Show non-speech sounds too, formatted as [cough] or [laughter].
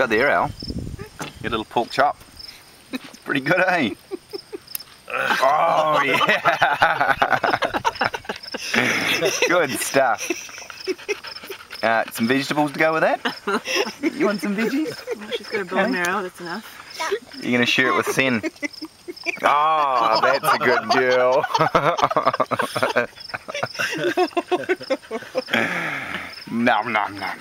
got there, Elle? Your little pork chop. [laughs] Pretty good, eh? oh, [laughs] yeah. [laughs] good stuff. Uh, some vegetables to go with that? You want some veggies? Well, she's got a bone marrow, that's enough. You're going to share it with Sin. Oh, that's a good deal. nom nom nom.